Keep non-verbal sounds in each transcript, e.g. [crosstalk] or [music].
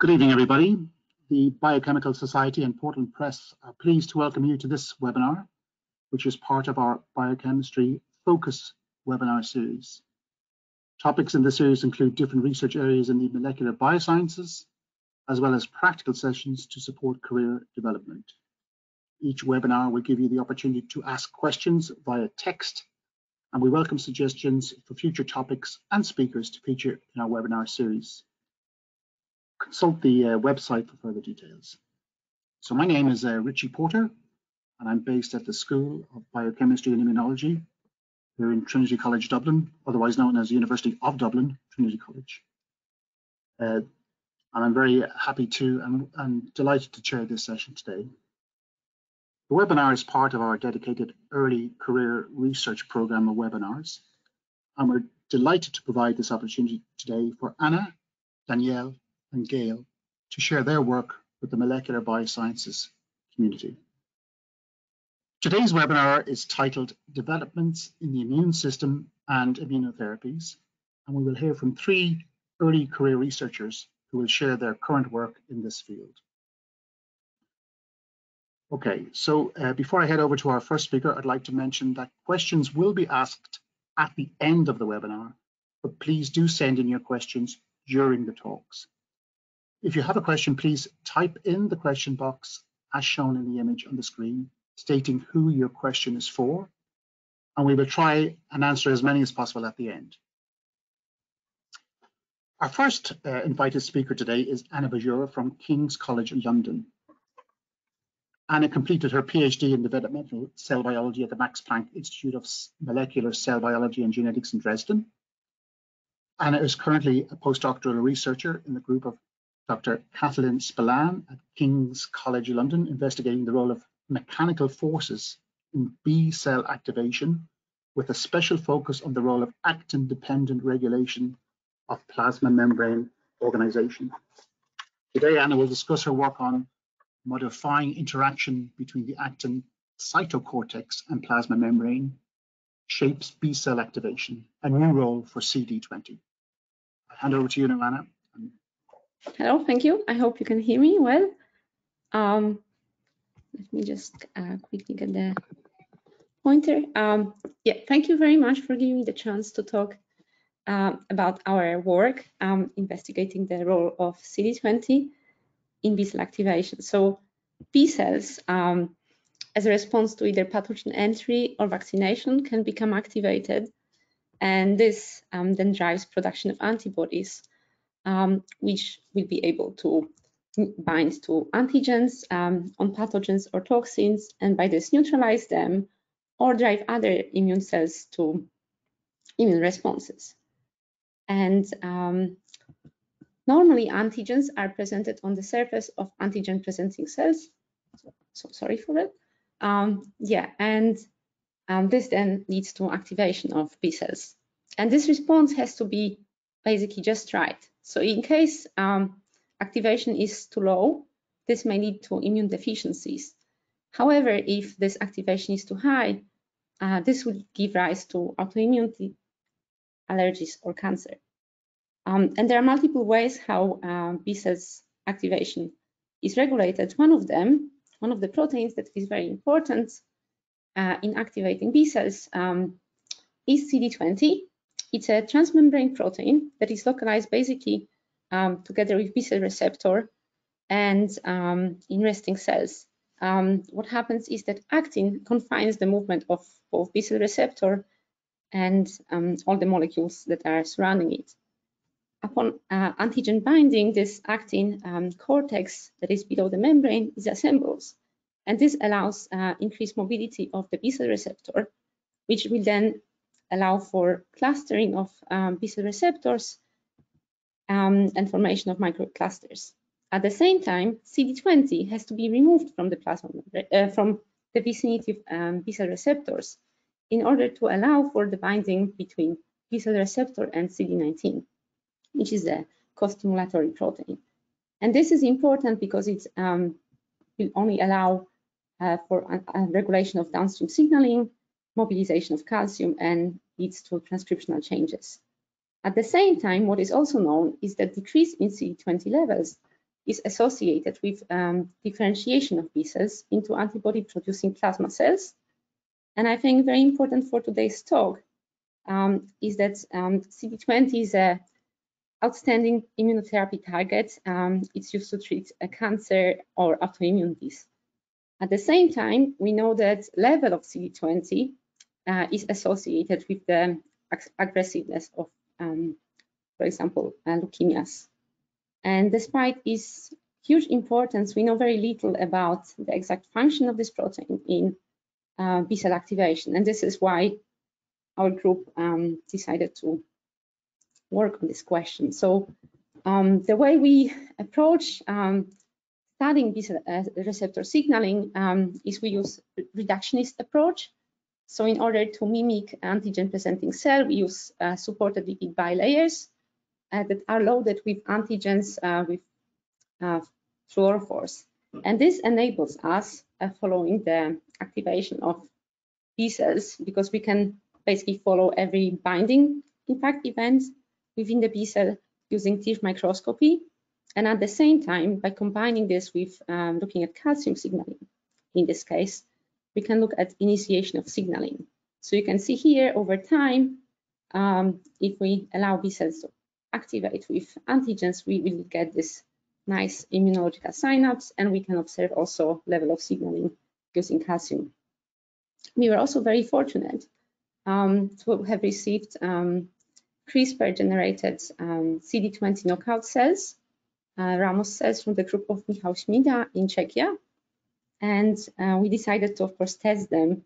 Good evening, everybody. The Biochemical Society and Portland Press are pleased to welcome you to this webinar, which is part of our Biochemistry Focus webinar series. Topics in the series include different research areas in the molecular biosciences, as well as practical sessions to support career development. Each webinar will give you the opportunity to ask questions via text, and we welcome suggestions for future topics and speakers to feature in our webinar series consult the uh, website for further details. So my name is uh, Richie Porter, and I'm based at the School of Biochemistry and Immunology here in Trinity College Dublin, otherwise known as the University of Dublin, Trinity College. Uh, and I'm very happy to and, and delighted to chair this session today. The webinar is part of our dedicated early career research program of webinars, and we're delighted to provide this opportunity today for Anna, Danielle, and Gail to share their work with the molecular biosciences community. Today's webinar is titled Developments in the Immune System and Immunotherapies, and we will hear from three early career researchers who will share their current work in this field. Okay, so uh, before I head over to our first speaker, I'd like to mention that questions will be asked at the end of the webinar, but please do send in your questions during the talks. If you have a question, please type in the question box as shown in the image on the screen, stating who your question is for, and we will try and answer as many as possible at the end. Our first uh, invited speaker today is Anna Bajura from King's College London. Anna completed her PhD in developmental cell biology at the Max Planck Institute of Molecular Cell Biology and Genetics in Dresden. Anna is currently a postdoctoral researcher in the group of Dr. Kathleen Spillane at King's College London, investigating the role of mechanical forces in B cell activation with a special focus on the role of actin-dependent regulation of plasma membrane organization. Today, Anna will discuss her work on modifying interaction between the actin cytocortex and plasma membrane, shapes B cell activation, a new role for CD20. I hand over to you now, Anna. Hello, thank you. I hope you can hear me well. Um, let me just uh, quickly get the pointer. Um, yeah, thank you very much for giving me the chance to talk uh, about our work um, investigating the role of CD20 in B cell activation. So B cells, um, as a response to either pathogen entry or vaccination, can become activated, and this um, then drives production of antibodies um, which will be able to bind to antigens um, on pathogens or toxins and by this neutralize them or drive other immune cells to immune responses. And um, normally antigens are presented on the surface of antigen presenting cells. So, so sorry for it. Um, yeah, and um, this then leads to activation of B cells. And this response has to be basically just right. So in case um, activation is too low, this may lead to immune deficiencies. However, if this activation is too high, uh, this would give rise to autoimmunity, allergies, or cancer. Um, and there are multiple ways how uh, B cells activation is regulated. One of them, one of the proteins that is very important uh, in activating B cells um, is CD20, it's a transmembrane protein that is localized basically um, together with B cell receptor and um, in resting cells. Um, what happens is that actin confines the movement of both B cell receptor and um, all the molecules that are surrounding it. Upon uh, antigen binding, this actin um, cortex that is below the membrane disassembles, and this allows uh, increased mobility of the B cell receptor, which will then allow for clustering of um, B cell receptors um, and formation of microclusters. At the same time, CD20 has to be removed from the plasma uh, from the vicinity of um, B cell receptors in order to allow for the binding between B cell receptor and CD19, which is a co-stimulatory protein. And this is important because it um, will only allow uh, for a, a regulation of downstream signaling mobilization of calcium and leads to transcriptional changes. At the same time, what is also known is that decrease in CD20 levels is associated with um, differentiation of B cells into antibody-producing plasma cells. And I think very important for today's talk um, is that um, CD20 is a outstanding immunotherapy target. Um, it's used to treat a cancer or autoimmune autoimmunities. At the same time, we know that level of CD20 uh, is associated with the aggressiveness of, um, for example, uh, leukemias. And despite its huge importance, we know very little about the exact function of this protein in uh, B cell activation. And this is why our group um, decided to work on this question. So um, the way we approach um, studying B cell uh, receptor signaling um, is we use reductionist approach. So in order to mimic antigen presenting cell, we use uh, supported lipid bilayers uh, that are loaded with antigens uh, with uh, fluorophores. And this enables us, uh, following the activation of B cells, because we can basically follow every binding impact event within the B cell using TIFF microscopy. And at the same time, by combining this with um, looking at calcium signaling, in this case, we can look at initiation of signaling. So you can see here over time, um, if we allow B cells to activate with antigens, we will get this nice immunological synapse, and we can observe also level of signaling using calcium. We were also very fortunate um, to have received um, CRISPR-generated um, CD20 knockout cells, uh, Ramos cells from the group of Michał Śmida in Czechia. And uh, we decided to, of course, test them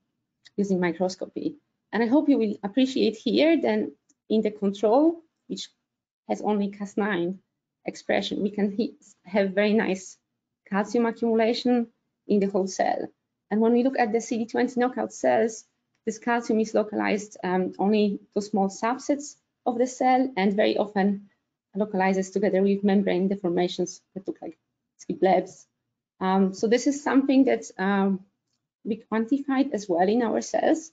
using microscopy. And I hope you will appreciate here that in the control, which has only Cas9 expression, we can have very nice calcium accumulation in the whole cell. And when we look at the CD20 knockout cells, this calcium is localized um, only to small subsets of the cell and very often localizes together with membrane deformations that look like blebs. Um, so this is something that um, we quantified as well in our cells.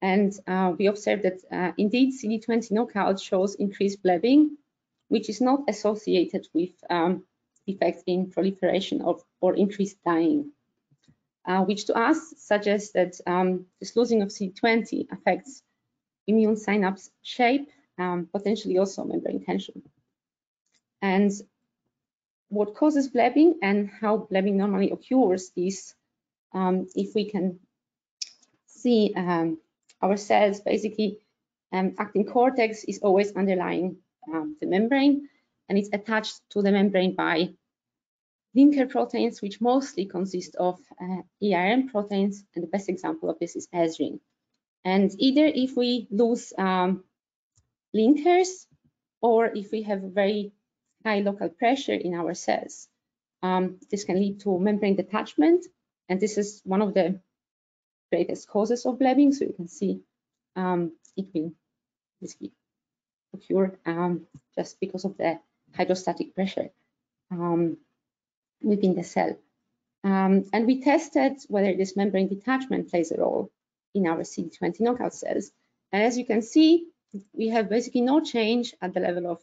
And uh, we observed that uh, indeed CD20 knockout shows increased blebbing, which is not associated with um, defects in proliferation of or increased dying, uh, which to us suggests that um, this losing of CD20 affects immune synapse shape, um, potentially also membrane tension. And what causes blebbing and how blebbing normally occurs is um, if we can see um, our cells basically um, actin cortex is always underlying um, the membrane and it's attached to the membrane by linker proteins which mostly consist of uh, ERM proteins and the best example of this is ezrin. And either if we lose um, linkers or if we have very high local pressure in our cells. Um, this can lead to membrane detachment, and this is one of the greatest causes of blebbing. So you can see um, it will basically occur um, just because of the hydrostatic pressure um, within the cell. Um, and we tested whether this membrane detachment plays a role in our CD20 knockout cells. And as you can see, we have basically no change at the level of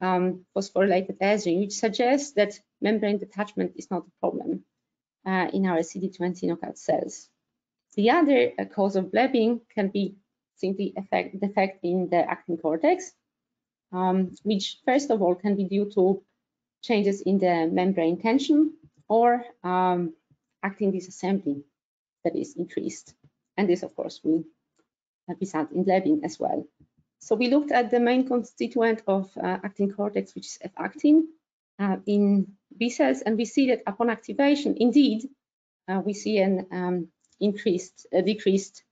um, phosphorylated ezrin, which suggests that membrane detachment is not a problem uh, in our CD20 knockout cells. The other uh, cause of blebbing can be simply effect, defect in the actin cortex, um, which first of all can be due to changes in the membrane tension or um, actin disassembly that is increased. And this, of course, will result in blebbing as well. So we looked at the main constituent of uh, actin cortex, which is F-actin, uh, in B cells, and we see that upon activation, indeed, uh, we see an um, increased, decreased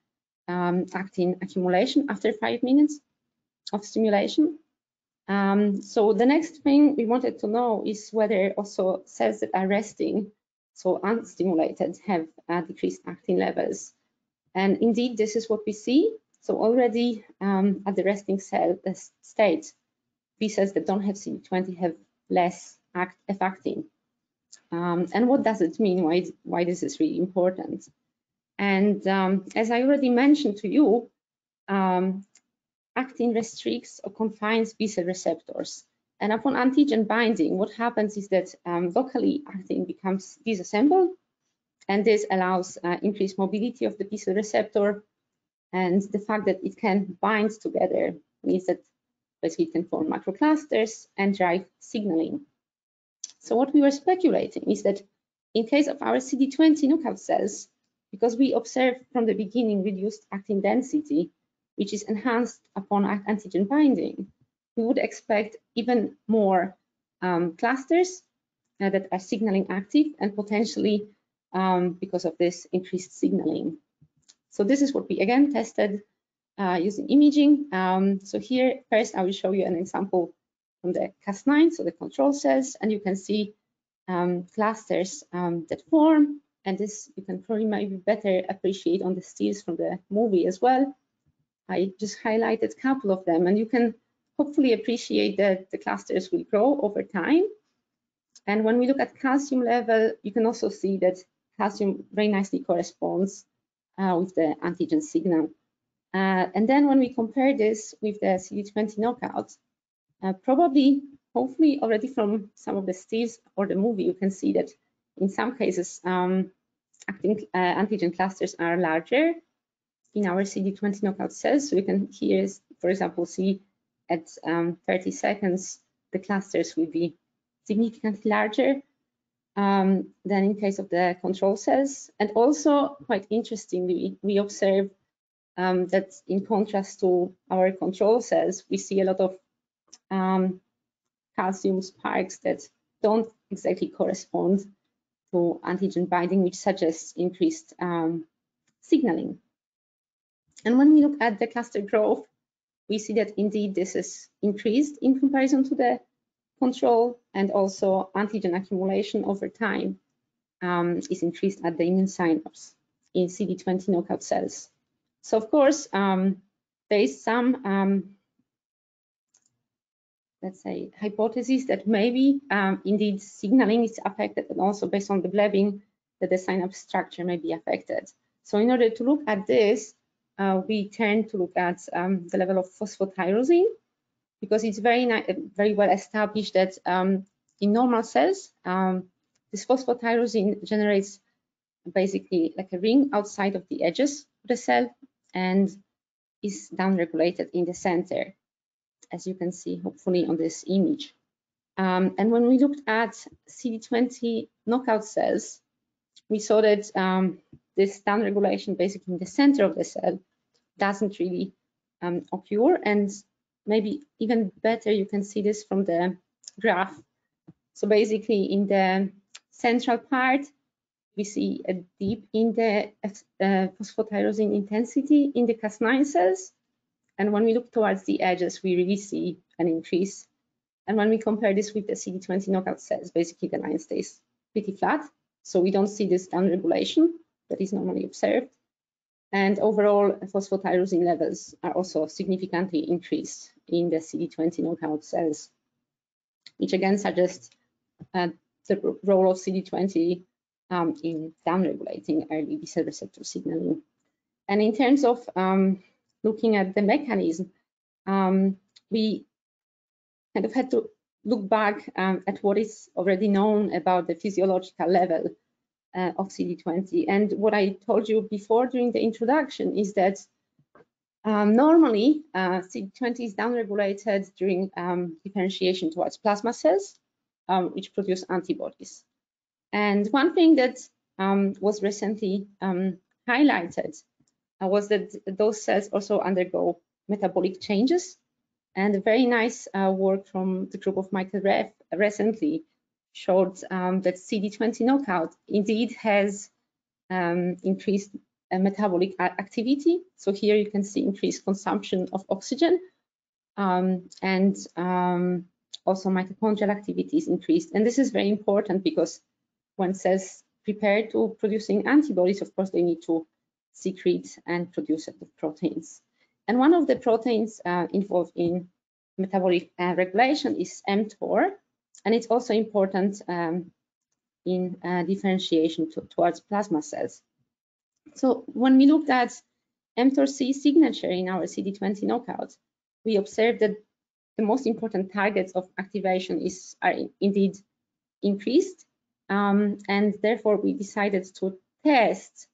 um, actin accumulation after five minutes of stimulation. Um, so the next thing we wanted to know is whether also cells that are resting, so unstimulated, have uh, decreased actin levels. And indeed, this is what we see. So already um, at the resting cell state, B cells that don't have CD20 have less act F-actin. Um, and what does it mean? Why, why this is really important? And um, as I already mentioned to you, um, actin restricts or confines B cell receptors. And upon antigen binding, what happens is that um, locally actin becomes disassembled, and this allows uh, increased mobility of the B cell receptor. And the fact that it can bind together means that basically it can form macroclusters and drive signaling. So what we were speculating is that in case of our CD20 knockout cells, because we observed from the beginning reduced actin density, which is enhanced upon antigen binding, we would expect even more um, clusters uh, that are signaling active and potentially um, because of this increased signaling. So this is what we again tested uh, using imaging. Um, so here, first I will show you an example from the Cas9, so the control cells, and you can see um, clusters um, that form, and this you can probably maybe better appreciate on the stills from the movie as well. I just highlighted a couple of them, and you can hopefully appreciate that the clusters will grow over time. And when we look at calcium level, you can also see that calcium very nicely corresponds with the antigen signal. Uh, and then when we compare this with the CD20 knockout, uh, probably, hopefully already from some of the stills or the movie, you can see that in some cases, um, actin, uh, antigen clusters are larger in our CD20 knockout cells. So we can here, for example, see at um, 30 seconds, the clusters will be significantly larger um, than in case of the control cells. And also, quite interestingly, we observe um, that in contrast to our control cells, we see a lot of um, calcium spikes that don't exactly correspond to antigen binding, which suggests increased um, signaling. And when we look at the cluster growth, we see that indeed this is increased in comparison to the control and also antigen accumulation over time um, is increased at the immune synapse in CD20 knockout cells. So of course, um, there is some, um, let's say, hypothesis that maybe um, indeed signaling is affected and also based on the blabbing that the synapse structure may be affected. So in order to look at this, uh, we tend to look at um, the level of phosphotyrosine because it's very very well established that um, in normal cells, um, this phosphotyrosine generates basically like a ring outside of the edges of the cell and is downregulated in the center, as you can see hopefully on this image. Um, and when we looked at CD20 knockout cells, we saw that um, this downregulation basically in the center of the cell doesn't really um, occur. And maybe even better, you can see this from the graph. So basically in the central part, we see a dip in the uh, phosphotyrosine intensity in the Cas9 cells. And when we look towards the edges, we really see an increase. And when we compare this with the CD20 knockout cells, basically the line stays pretty flat. So we don't see this downregulation that is normally observed. And overall, phosphotyrosine levels are also significantly increased in the CD20 knockout cells, which again suggests uh, the role of CD20 um, in downregulating early B cell receptor signaling. And in terms of um, looking at the mechanism, um, we kind of had to look back um, at what is already known about the physiological level uh, of CD20. And what I told you before during the introduction is that um, normally uh, CD20 is downregulated during um, differentiation towards plasma cells, um, which produce antibodies. And one thing that um, was recently um, highlighted uh, was that those cells also undergo metabolic changes. And a very nice uh, work from the group of Michael Reff recently showed um, that CD20 knockout indeed has increased metabolic activity. So here you can see increased consumption of oxygen um, and um, also mitochondrial activity is increased. And this is very important because when cells prepare to producing antibodies, of course, they need to secrete and produce the proteins. And one of the proteins uh, involved in metabolic uh, regulation is mTOR, and it's also important um, in uh, differentiation to, towards plasma cells. So when we looked at mTOR-C signature in our CD20 knockout, we observed that the most important targets of activation is are indeed increased. Um, and therefore, we decided to test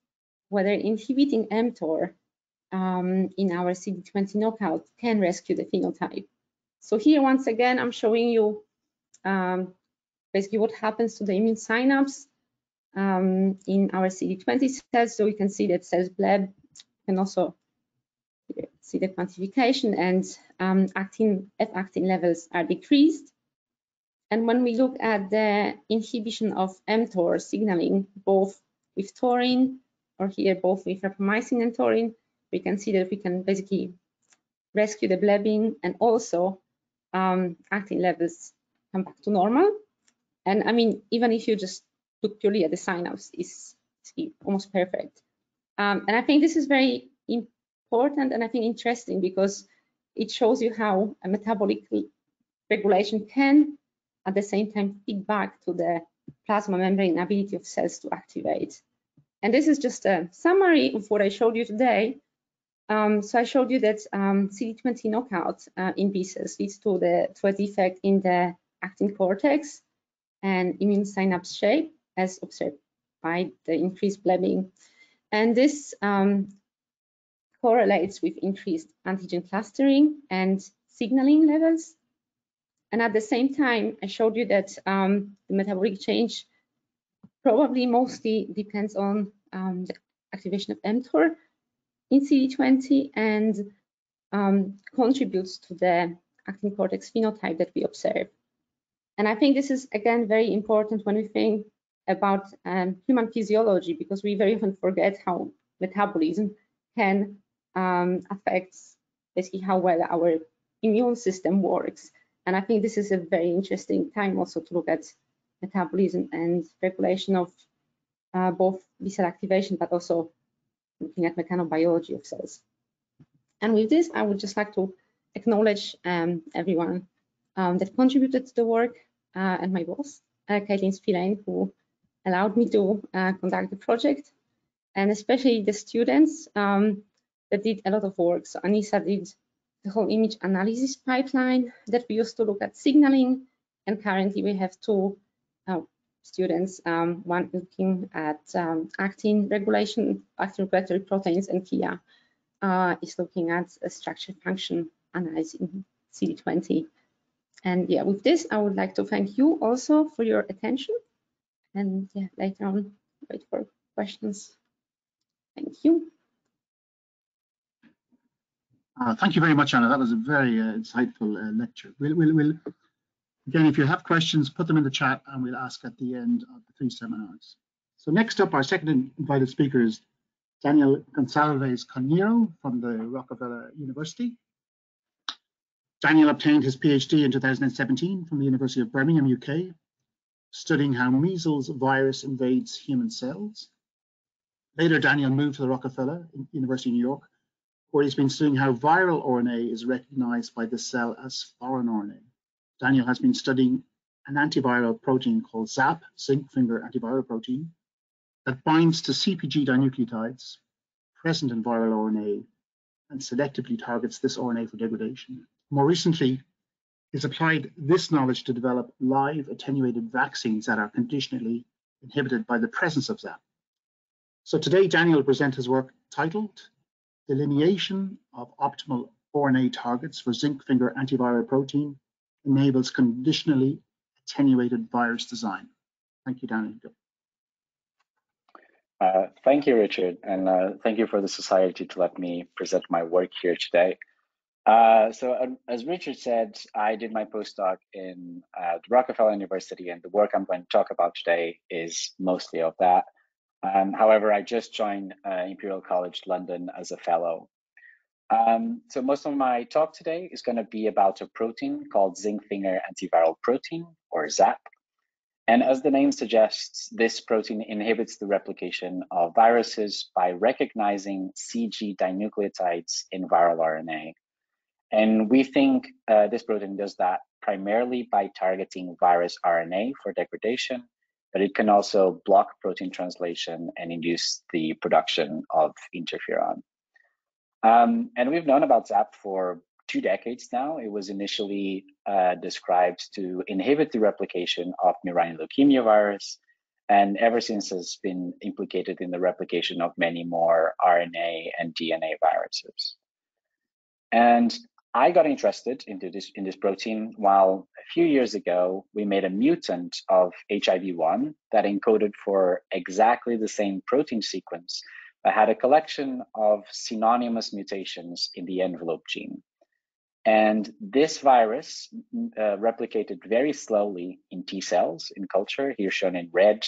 whether inhibiting mTOR um, in our CD20 knockout can rescue the phenotype. So here, once again, I'm showing you um, basically what happens to the immune synapse um, in our CD20 cells. So we can see that cells bleb can also see the quantification and um, actin, F-actin levels are decreased. And when we look at the inhibition of mTOR signaling, both with taurine, or here both with rapamycin and taurine, we can see that we can basically rescue the blebbing and also um, actin levels come back to normal. And I mean, even if you just look purely at the synapse, is, almost perfect. Um, and I think this is very important and I think interesting because it shows you how a metabolic regulation can at the same time feed back to the plasma membrane ability of cells to activate. And this is just a summary of what I showed you today. Um, so I showed you that um, CD20 knockout uh, in B cells leads to, the, to a defect in the actin cortex and immune synapse shape as observed by the increased blebbing. And this um, correlates with increased antigen clustering and signaling levels. And at the same time, I showed you that um, the metabolic change probably mostly depends on um, the activation of mTOR in CD20 and um, contributes to the actin cortex phenotype that we observe. And I think this is, again, very important when we think about um, human physiology, because we very often forget how metabolism can um, affect basically how well our immune system works. And I think this is a very interesting time also to look at metabolism and regulation of uh, both B cell activation, but also looking at mechanobiology of cells. And with this, I would just like to acknowledge um, everyone um, that contributed to the work uh, and my boss, uh, Caitlin Spillane, who allowed me to uh, conduct the project, and especially the students um, that did a lot of work. So Anissa did the whole image analysis pipeline that we used to look at signaling, and currently we have two uh, students, um, one looking at um, actin regulation, actin regulatory proteins, and Kia uh, is looking at a structure function analyzing CD20. And yeah, with this, I would like to thank you also for your attention. And yeah, later on, wait for questions. Thank you. Uh, thank you very much, Anna. That was a very uh, insightful uh, lecture. We'll, we'll, we'll, again, if you have questions, put them in the chat and we'll ask at the end of the three seminars. So next up, our second invited speaker is Daniel Gonçalves Carneiro from the Rockefeller University. Daniel obtained his PhD in 2017 from the University of Birmingham, UK, studying how measles virus invades human cells. Later, Daniel moved to the Rockefeller University in New York, where he's been studying how viral RNA is recognized by the cell as foreign RNA. Daniel has been studying an antiviral protein called ZAP, zinc finger antiviral protein, that binds to CpG dinucleotides present in viral RNA and selectively targets this RNA for degradation. More recently, he's applied this knowledge to develop live attenuated vaccines that are conditionally inhibited by the presence of ZAP. So today, Daniel will present his work titled Delineation of Optimal RNA Targets for Zinc Finger Antiviral Protein Enables Conditionally Attenuated Virus Design. Thank you, Daniel. Uh, thank you, Richard, and uh, thank you for the society to let me present my work here today. Uh, so um, as Richard said, I did my postdoc in uh, Rockefeller University and the work I'm going to talk about today is mostly of that. Um, however, I just joined uh, Imperial College London as a fellow. Um, so most of my talk today is going to be about a protein called zinc finger antiviral protein or ZAP. And as the name suggests, this protein inhibits the replication of viruses by recognizing CG dinucleotides in viral RNA. And we think uh, this protein does that primarily by targeting virus RNA for degradation, but it can also block protein translation and induce the production of interferon. Um, and we've known about ZAP for two decades now. It was initially uh, described to inhibit the replication of murine leukemia virus, and ever since has been implicated in the replication of many more RNA and DNA viruses. And I got interested into this in this protein while a few years ago we made a mutant of HIV1 that encoded for exactly the same protein sequence but had a collection of synonymous mutations in the envelope gene. And this virus uh, replicated very slowly in T cells in culture, here shown in red,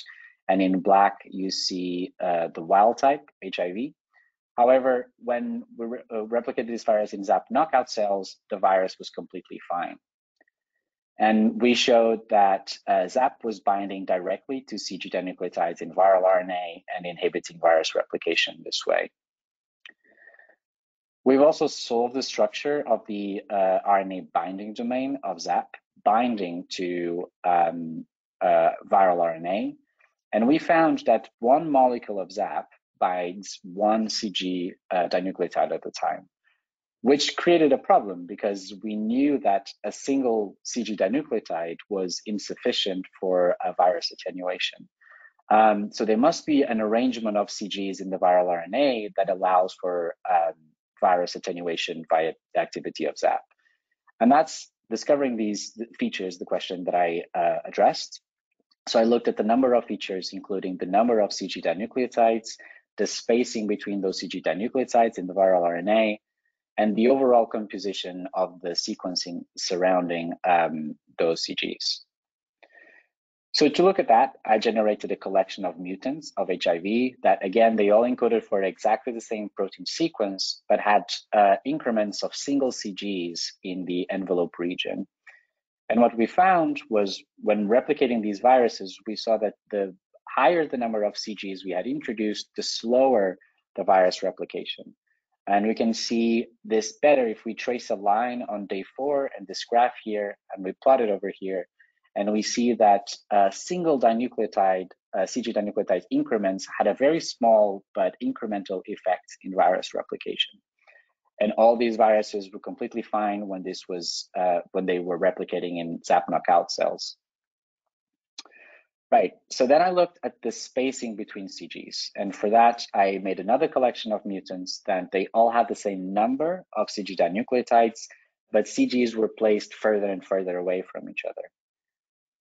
and in black you see uh, the wild type HIV. However, when we re uh, replicated this virus in ZAP knockout cells, the virus was completely fine. And we showed that uh, ZAP was binding directly to CG nucleotides in viral RNA and inhibiting virus replication this way. We've also solved the structure of the uh, RNA binding domain of ZAP, binding to um, uh, viral RNA. And we found that one molecule of ZAP binds one CG uh, dinucleotide at a time, which created a problem because we knew that a single CG dinucleotide was insufficient for a virus attenuation. Um, so there must be an arrangement of CGs in the viral RNA that allows for um, virus attenuation via the activity of ZAP. And that's discovering these features, the question that I uh, addressed. So I looked at the number of features, including the number of CG dinucleotides, the spacing between those CG dinucleotides in the viral RNA, and the overall composition of the sequencing surrounding um, those CGs. So to look at that, I generated a collection of mutants of HIV that, again, they all encoded for exactly the same protein sequence, but had uh, increments of single CGs in the envelope region. And what we found was when replicating these viruses, we saw that the higher the number of CGs we had introduced, the slower the virus replication. And we can see this better if we trace a line on day four and this graph here, and we plot it over here, and we see that single dinucleotide, uh, CG dinucleotide increments had a very small but incremental effect in virus replication. And all these viruses were completely fine when this was uh, when they were replicating in ZAP knockout cells. Right, so then I looked at the spacing between CGs. And for that, I made another collection of mutants that they all had the same number of CG dinucleotides, but CGs were placed further and further away from each other.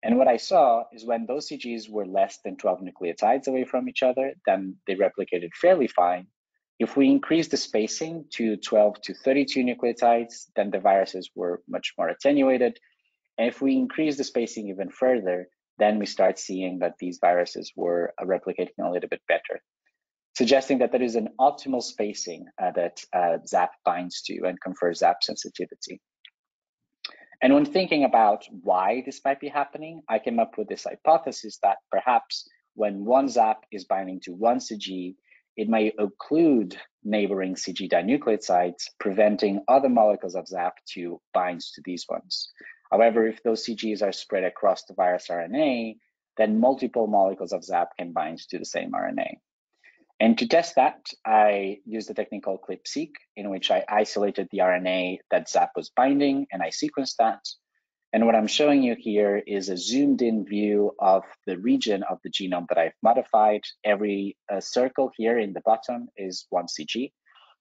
And what I saw is when those CGs were less than 12 nucleotides away from each other, then they replicated fairly fine. If we increase the spacing to 12 to 32 nucleotides, then the viruses were much more attenuated. And if we increase the spacing even further, then we start seeing that these viruses were uh, replicating a little bit better, suggesting that there is an optimal spacing uh, that uh, ZAP binds to and confers ZAP sensitivity. And when thinking about why this might be happening, I came up with this hypothesis that perhaps when one ZAP is binding to one CG, it may occlude neighboring CG dinucleotides, preventing other molecules of ZAP to bind to these ones. However, if those CGs are spread across the virus RNA, then multiple molecules of ZAP can bind to the same RNA. And to test that, I used a technique called ClipSeq, in which I isolated the RNA that ZAP was binding and I sequenced that. And what I'm showing you here is a zoomed in view of the region of the genome that I've modified. Every uh, circle here in the bottom is one CG.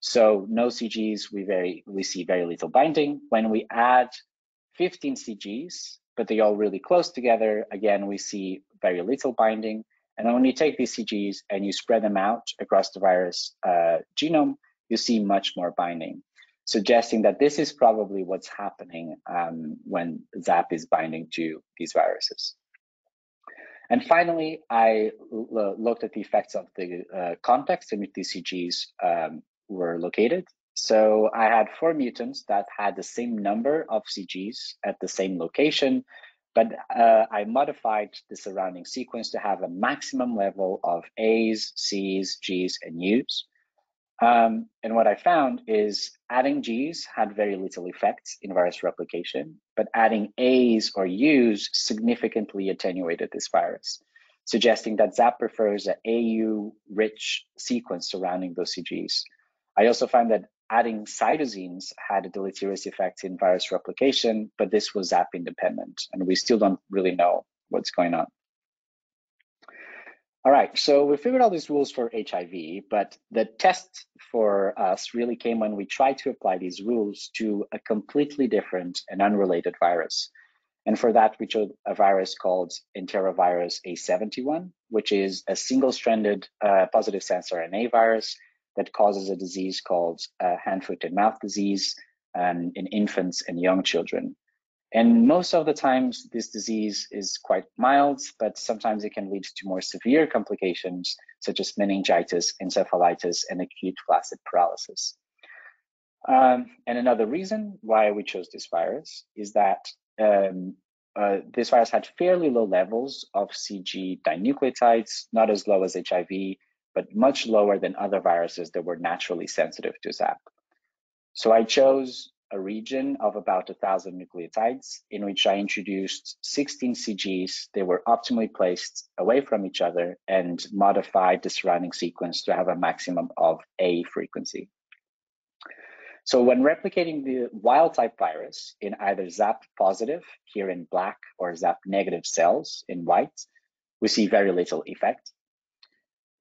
So no CGs, we very we see very little binding. When we add 15 CGs, but they all really close together. Again, we see very little binding. And when you take these CGs and you spread them out across the virus uh, genome, you see much more binding, suggesting that this is probably what's happening um, when ZAP is binding to these viruses. And finally, I looked at the effects of the uh, context in which these CGs um, were located. So I had four mutants that had the same number of CGs at the same location, but uh, I modified the surrounding sequence to have a maximum level of A's, C's, G's, and U's. Um, and what I found is adding G's had very little effect in virus replication, but adding A's or U's significantly attenuated this virus, suggesting that ZAP prefers an AU-rich sequence surrounding those CGs. I also find that adding cytosines had a deleterious effect in virus replication, but this was ZAP independent, and we still don't really know what's going on. All right, so we figured out these rules for HIV, but the test for us really came when we tried to apply these rules to a completely different and unrelated virus. And for that, we chose a virus called enterovirus A71, which is a single-stranded uh, positive sense RNA virus that causes a disease called uh, hand, foot, and mouth disease um, in infants and young children. And most of the times, this disease is quite mild, but sometimes it can lead to more severe complications, such as meningitis, encephalitis, and acute flaccid paralysis. Um, and another reason why we chose this virus is that um, uh, this virus had fairly low levels of CG dinucleotides, not as low as HIV, but much lower than other viruses that were naturally sensitive to ZAP. So I chose a region of about 1,000 nucleotides in which I introduced 16 CGs. They were optimally placed away from each other and modified the surrounding sequence to have a maximum of A frequency. So when replicating the wild type virus in either ZAP positive, here in black, or ZAP negative cells in white, we see very little effect.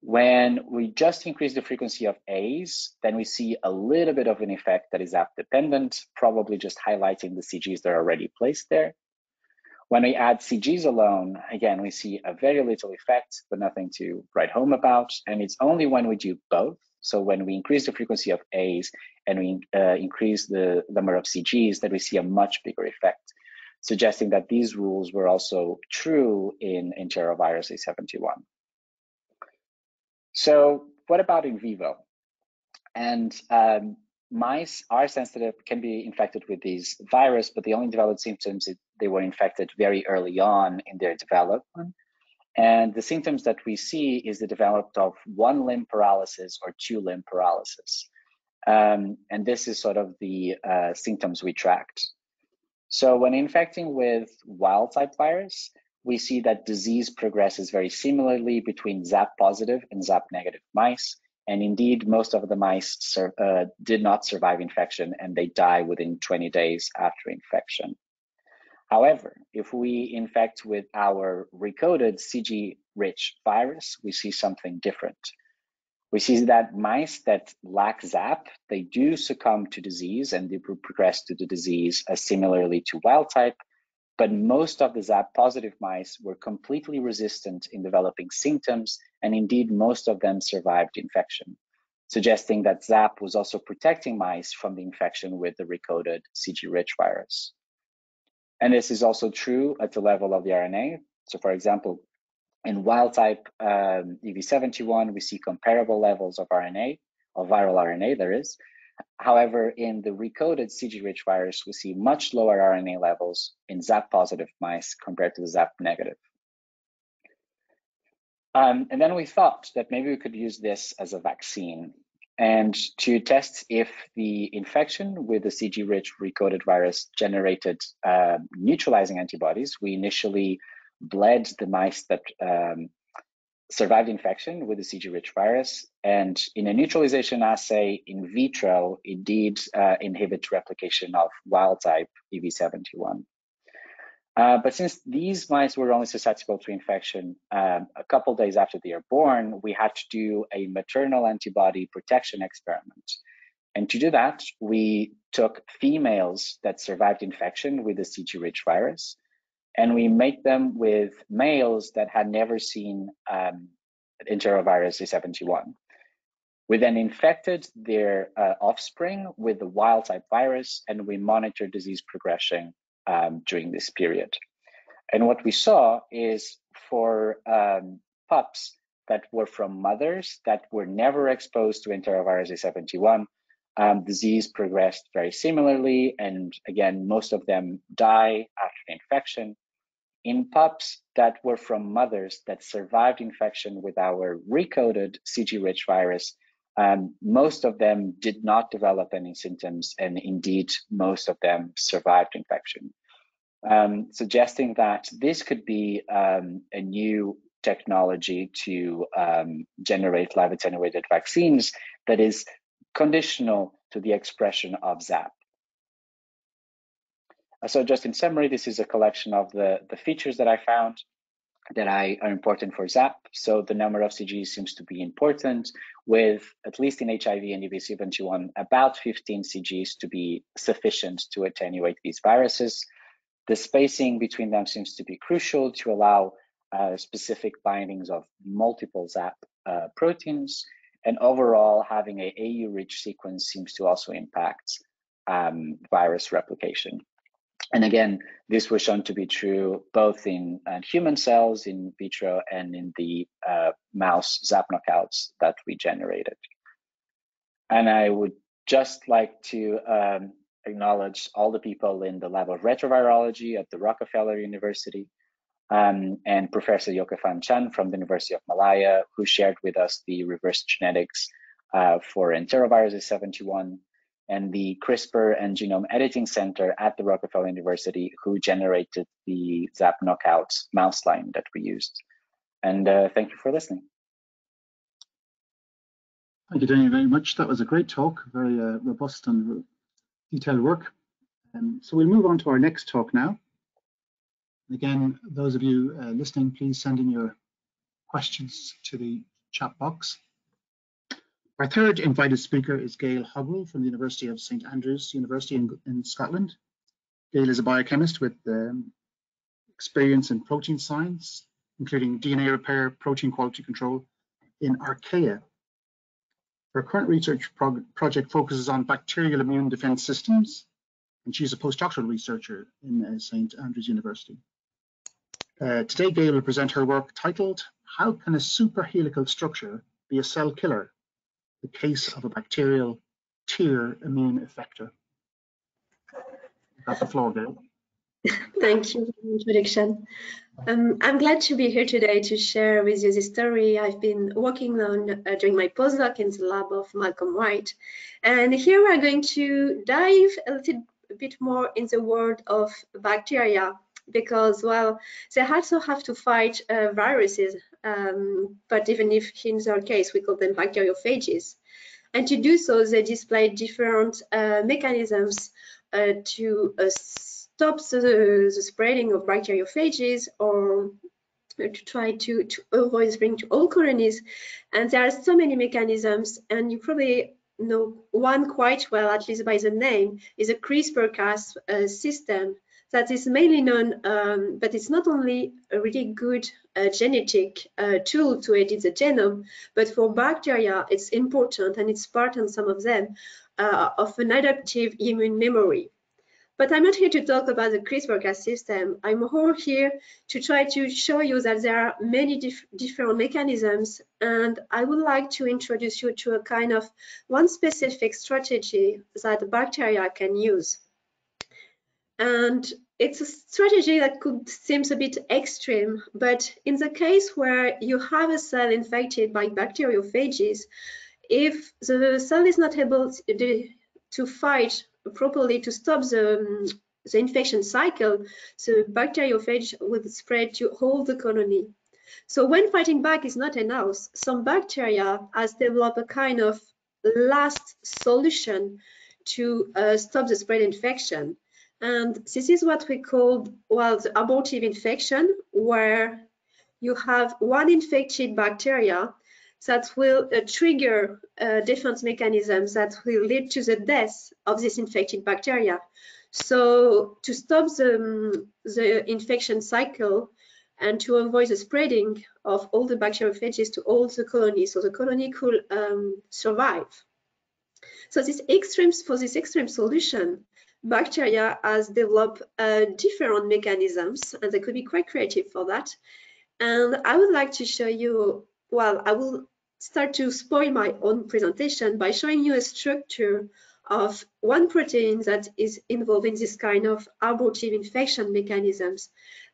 When we just increase the frequency of A's, then we see a little bit of an effect that is app dependent, probably just highlighting the CGs that are already placed there. When we add CGs alone, again, we see a very little effect, but nothing to write home about. And it's only when we do both, so when we increase the frequency of A's and we uh, increase the number of CGs, that we see a much bigger effect, suggesting that these rules were also true in enterovirus A71. So what about in vivo? And um, mice are sensitive, can be infected with these virus, but they only developed symptoms if they were infected very early on in their development. And the symptoms that we see is the development of one limb paralysis or two limb paralysis. Um, and this is sort of the uh, symptoms we tracked. So when infecting with wild type virus, we see that disease progresses very similarly between ZAP positive and ZAP negative mice. And indeed, most of the mice uh, did not survive infection and they die within 20 days after infection. However, if we infect with our recoded CG-rich virus, we see something different. We see that mice that lack ZAP, they do succumb to disease and they progress to the disease as similarly to wild type, but most of the ZAP positive mice were completely resistant in developing symptoms, and indeed most of them survived infection, suggesting that ZAP was also protecting mice from the infection with the recoded CG-rich virus. And this is also true at the level of the RNA. So for example, in wild type um, EV71, we see comparable levels of RNA, of viral RNA there is, However, in the recoded CG-rich virus, we see much lower RNA levels in ZAP-positive mice compared to the ZAP-negative. Um, and then we thought that maybe we could use this as a vaccine and to test if the infection with the CG-rich recoded virus generated uh, neutralizing antibodies. We initially bled the mice that um, survived infection with the CG-rich virus. And in a neutralization assay in vitro, it did uh, inhibit replication of wild type EV71. Uh, but since these mice were only susceptible to infection um, a couple days after they are born, we had to do a maternal antibody protection experiment. And to do that, we took females that survived infection with the CG-rich virus, and we make them with males that had never seen um, enterovirus A71. We then infected their uh, offspring with the wild type virus, and we monitored disease progression um, during this period. And what we saw is for um, pups that were from mothers that were never exposed to enterovirus A71, um, disease progressed very similarly. And again, most of them die after the infection in pups that were from mothers that survived infection with our recoded CG-rich virus, um, most of them did not develop any symptoms, and indeed, most of them survived infection, um, suggesting that this could be um, a new technology to um, generate live attenuated vaccines that is conditional to the expression of ZAP. So just in summary, this is a collection of the, the features that I found that I, are important for ZAP. So the number of CGs seems to be important with, at least in HIV and EBV71, about 15 CGs to be sufficient to attenuate these viruses. The spacing between them seems to be crucial to allow uh, specific bindings of multiple ZAP uh, proteins. And overall, having a AU-rich sequence seems to also impact um, virus replication. And again, this was shown to be true both in uh, human cells in vitro and in the uh, mouse ZAP knockouts that we generated. And I would just like to um, acknowledge all the people in the lab of retrovirology at the Rockefeller University um, and Professor Yokafan Chan from the University of Malaya, who shared with us the reverse genetics uh, for enteroviruses 71 and the CRISPR and Genome Editing Center at the Rockefeller University, who generated the ZAP knockout mouse line that we used. And uh, thank you for listening. Thank you, Danny, very much. That was a great talk, very uh, robust and detailed work. Um, so we'll move on to our next talk now. Again, those of you uh, listening, please send in your questions to the chat box. Our third invited speaker is Gail Hogwell from the University of St Andrews University in, in Scotland. Gail is a biochemist with um, experience in protein science, including DNA repair, protein quality control in archaea. Her current research project focuses on bacterial immune defense systems, and she's a postdoctoral researcher in uh, St Andrews University. Uh, today, Gail will present her work titled, How Can a Superhelical Structure Be a Cell Killer? the case of a bacterial tear immune effector. Got the floor, Gail. Thank you for the introduction. Um, I'm glad to be here today to share with you the story I've been working on uh, during my postdoc in the lab of Malcolm White. And here we're going to dive a little bit more in the world of bacteria because, well, they also have to fight uh, viruses um, but even if in their case we call them bacteriophages. And to do so, they display different uh, mechanisms uh, to uh, stop the, the, spreading of bacteriophages or to try to, to avoid spreading to all colonies. And there are so many mechanisms, and you probably know one quite well, at least by the name, is a CRISPR-Cas uh, system that is mainly known, um, but it's not only a really good uh, genetic uh, tool to edit the genome, but for bacteria, it's important and it's part on some of them uh, of an adaptive immune memory. But I'm not here to talk about the CRISPR-Cas system. I'm here to try to show you that there are many dif different mechanisms, and I would like to introduce you to a kind of one specific strategy that bacteria can use. And it's a strategy that could seem a bit extreme, but in the case where you have a cell infected by bacteriophages, if the cell is not able to fight properly to stop the, the infection cycle, the bacteriophage will spread to all the colony. So when fighting back is not enough, some bacteria has developed a kind of last solution to uh, stop the spread infection. And this is what we call, well, the abortive infection, where you have one infected bacteria that will uh, trigger uh, defense mechanisms that will lead to the death of this infected bacteria. So to stop the, um, the infection cycle and to avoid the spreading of all the bacteriophages to all the colonies, so the colony could um, survive. So this extreme, for this extreme solution, bacteria has developed uh, different mechanisms and they could be quite creative for that. And I would like to show you, well, I will start to spoil my own presentation by showing you a structure of one protein that is involved in this kind of abortive infection mechanisms.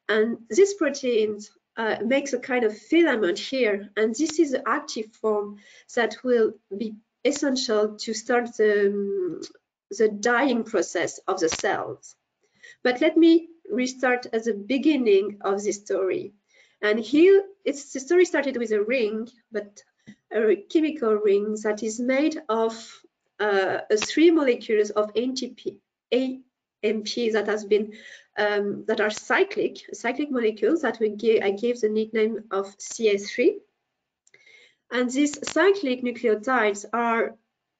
And this protein uh, makes a kind of filament here, and this is the active form that will be essential to start the, um, the dying process of the cells. But let me restart at the beginning of this story. And here, it's the story started with a ring, but a chemical ring that is made of uh, three molecules of ATP, AMP that has been um, that are cyclic, cyclic molecules that we give, I gave the nickname of CA3. And these cyclic nucleotides are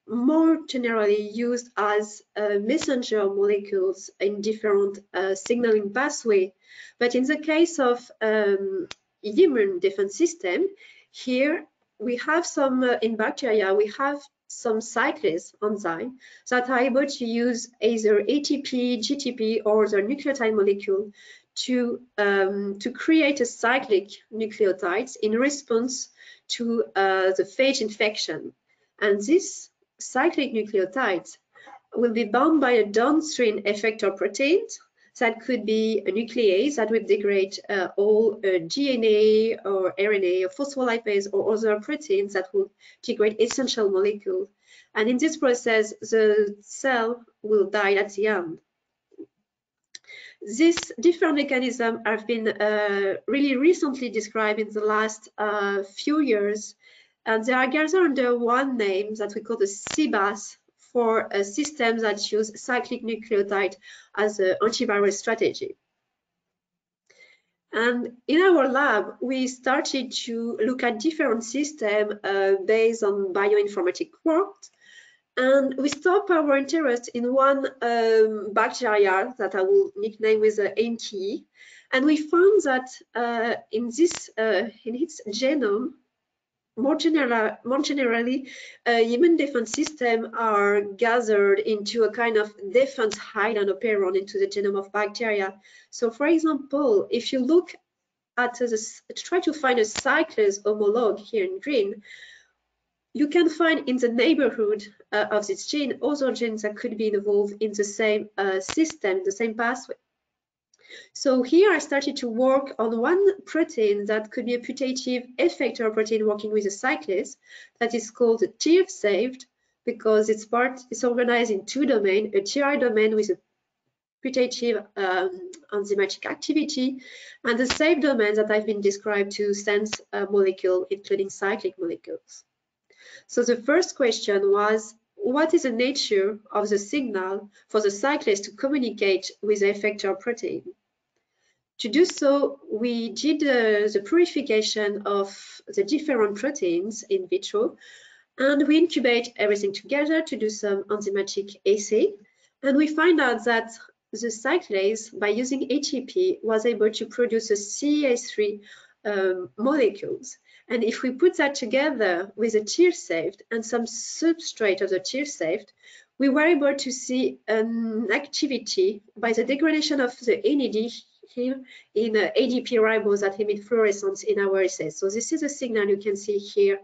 more generally used as uh, messenger molecules in different uh, signaling pathway. But in the case of um, immune defense system, here we have some, uh, in bacteria, we have some cyclase enzyme that are able to use either ATP, GTP, or the nucleotide molecule to, um, to create a cyclic nucleotides in response to uh, the phage infection. And this cyclic nucleotides will be bound by a downstream effector protein that could be a nuclease that would degrade uh, all uh, DNA or RNA or phospholipase or other proteins that will degrade essential molecules. And in this process, the cell will die at the end. These different mechanisms have been uh, really recently described in the last uh, few years, and they are gathered under one name that we call the CBAS for a system that use cyclic nucleotide as an antiviral strategy. And in our lab, we started to look at different systems uh, based on bioinformatic work. And we stopped our interest in one um, bacteria that I will nickname with the NTE. And we found that uh, in this, uh, in its genome, more, general, more generally, uh, immune defense systems are gathered into a kind of defense island operon into the genome of bacteria. So for example, if you look at this, try to find a cyclase homologue here in green, you can find in the neighborhood uh, of this gene other genes that could be involved in the same uh, system, the same pathway. So here I started to work on one protein that could be a putative effector protein working with a cyclase that is called TIR saved because it's part it's organized in two domains, a TR domain with a putative um, enzymatic activity and the same domain that I've been described to sense a molecule, including cyclic molecules. So the first question was, what is the nature of the signal for the cyclase to communicate with the effector protein? To do so, we did uh, the purification of the different proteins in vitro, and we incubate everything together to do some enzymatic assay. And we find out that the cyclase, by using ATP, was able to produce a CA3 um, molecules. And if we put that together with a TIR saved and some substrate of the TIR saved, we were able to see an activity by the degradation of the NAD here in uh, ADP ribose that emit fluorescence in our assays. So this is a signal you can see here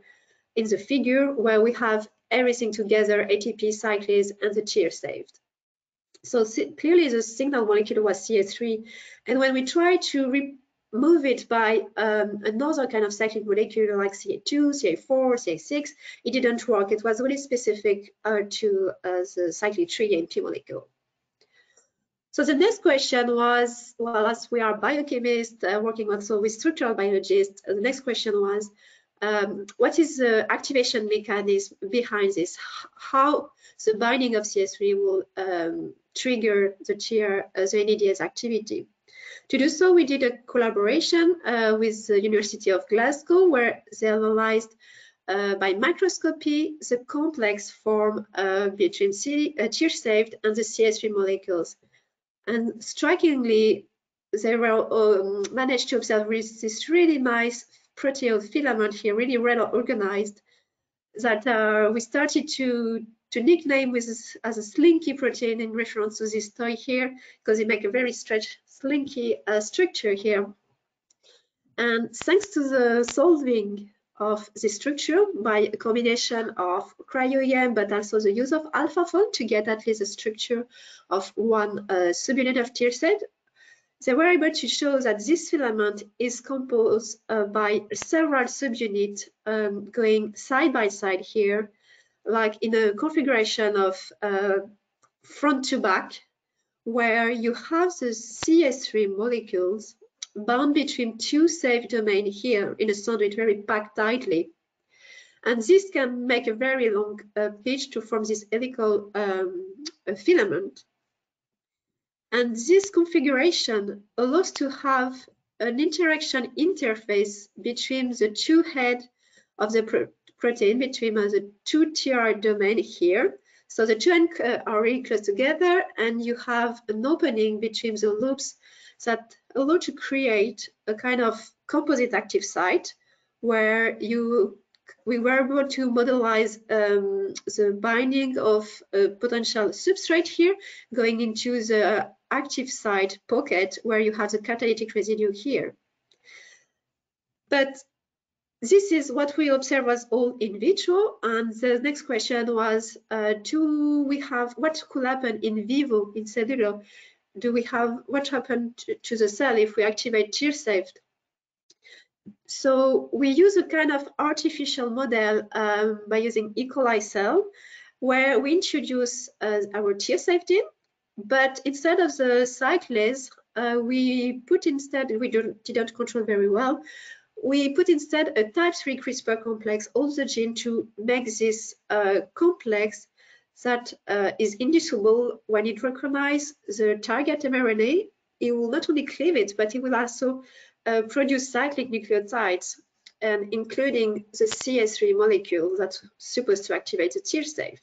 in the figure where we have everything together, ATP, cyclase, and the TIR saved. So clearly the signal molecule was CA3. And when we try to remove it by um, another kind of cyclic molecule like CA2, CA4, CA6, it didn't work. It was really specific uh, to uh, the cyclic 3 AMP molecule. So the next question was, well, as we are biochemists uh, working also with structural biologists, the next question was, um, what is the activation mechanism behind this? How the binding of CS3 will um, trigger the TIR, uh, the NADS activity? To do so, we did a collaboration uh, with the University of Glasgow, where they analyzed uh, by microscopy the complex form uh, between uh, TIR saved and the CS3 molecules. And strikingly, they were um, managed to observe this really nice proteome filament here, really well organized, that uh, we started to to nickname with as a slinky protein in reference to this toy here, because it make a very stretched slinky uh, structure here. And thanks to the solving of the structure by a combination of cryo-EM, but also the use of AlphaFold to get at least a structure of one uh, subunit of tiercell. They were able to show that this filament is composed uh, by several subunits um, going side by side here, like in a configuration of uh, front to back, where you have the CS3 molecules bound between two safe domains here in a sandwich very packed tightly. And this can make a very long uh, pitch to form this helical um, filament. And this configuration allows to have an interaction interface between the two head of the pr protein, between uh, the two TR domain here. So the two uh, are really close together and you have an opening between the loops that allow to create a kind of composite active site where you we were able to modelize um, the binding of a potential substrate here going into the active site pocket where you have the catalytic residue here. But this is what we observe was all in vitro and the next question was uh, do we have what could happen in vivo in cellular do we have what happened to, to the cell if we activate TIR-SAVED so we use a kind of artificial model um, by using E. coli cell, where we introduce uh, our TIR-SAVED in, but instead of the cyclase, uh, we put instead, we didn't control very well, we put instead a type 3 CRISPR complex on the gene to make this uh, complex that uh, is inducible when it recognizes the target mRNA. It will not only cleave it, but it will also uh, produce cyclic nucleotides, and including the CS3 molecule that's supposed to activate the TIR-SAVED.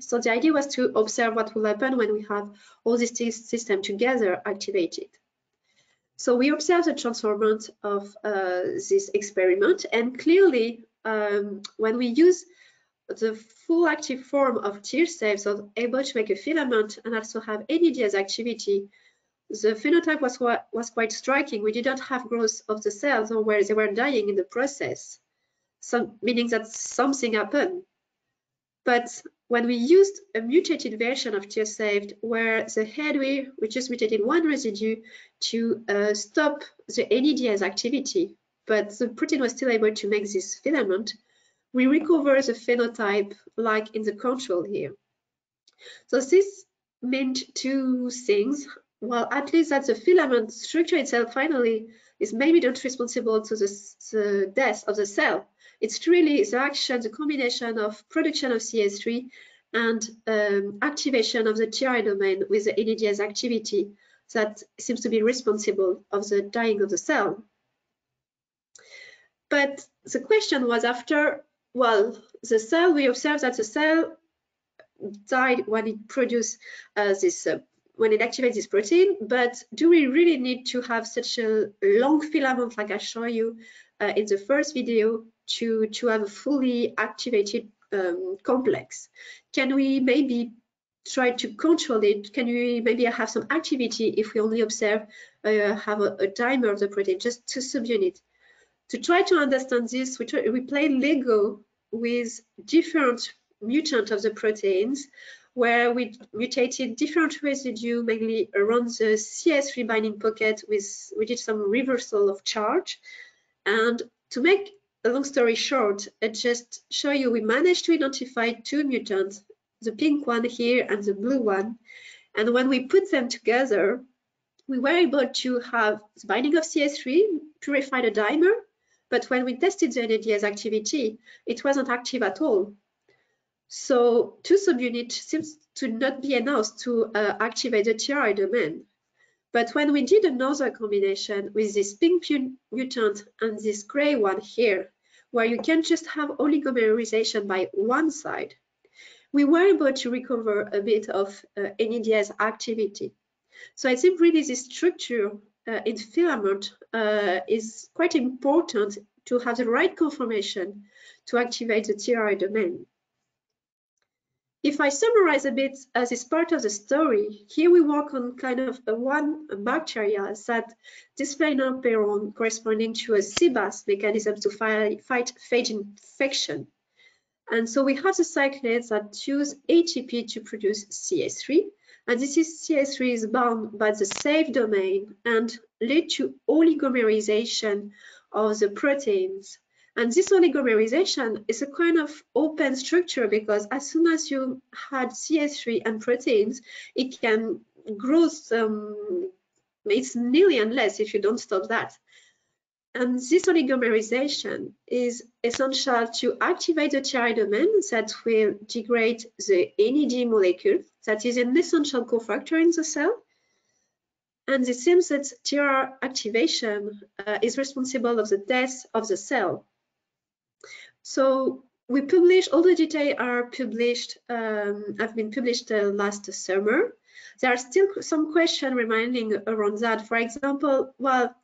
So the idea was to observe what will happen when we have all these systems together activated. So we observed the transformant of uh, this experiment, and clearly, um, when we use the full active form of TIR-SAVED, so able to make a filament and also have NADS activity, the phenotype was, was quite striking. We didn't have growth of the cells or where they were dying in the process, some, meaning that something happened. But when we used a mutated version of TIR-SAVED, where the headway, we just mutated one residue to uh, stop the NADS activity, but the protein was still able to make this filament, we recover the phenotype like in the control here. So this meant two things well, at least that the filament structure itself finally is maybe not responsible to the, the death of the cell. It's really the action, the combination of production of CS3 and um, activation of the TRI domain with the NADS activity that seems to be responsible of the dying of the cell. But the question was after, well, the cell, we observed that the cell died when it produced uh, this uh, when it activates this protein, but do we really need to have such a long filament like I show you uh, in the first video to, to have a fully activated um, complex? Can we maybe try to control it? Can we maybe have some activity if we only observe, uh, have a, a, dimer of the protein, just to subunit? To try to understand this, we, try, we play Lego with different mutant of the proteins where we mutated different residue mainly around the CS3 binding pocket with we did some reversal of charge and to make a long story short I just show you we managed to identify two mutants the pink one here and the blue one and when we put them together we were able to have the binding of CS3 purified a dimer but when we tested the NADS activity it wasn't active at all so two subunits seems to not be enough to uh, activate the TRI domain. But when we did another combination with this pink mutant and this gray one here, where you can just have oligomerization by one side, we were able to recover a bit of uh, NADS activity. So I think really this structure uh, in filament uh, is quite important to have the right conformation to activate the TRI domain. If I summarize a bit as is part of the story, here we work on kind of a one bacteria that display an interferon corresponding to a CBAS mechanism to fight, phage infection. And so we have the cyclates that use ATP to produce CS3, and this is CS3 is bound by the safe domain and lead to oligomerization of the proteins and this oligomerization is a kind of open structure because as soon as you had CS3 and proteins, it can grow some, it's nearly endless if you don't stop that. And this oligomerization is essential to activate the TRI domain that will degrade the NAD molecule that is an essential cofactor in the cell. And it seems that TR activation uh, is responsible of the death of the cell. So we publish, all the data are published, um, have been published uh, last summer. There are still some questions remaining around that. For example, well,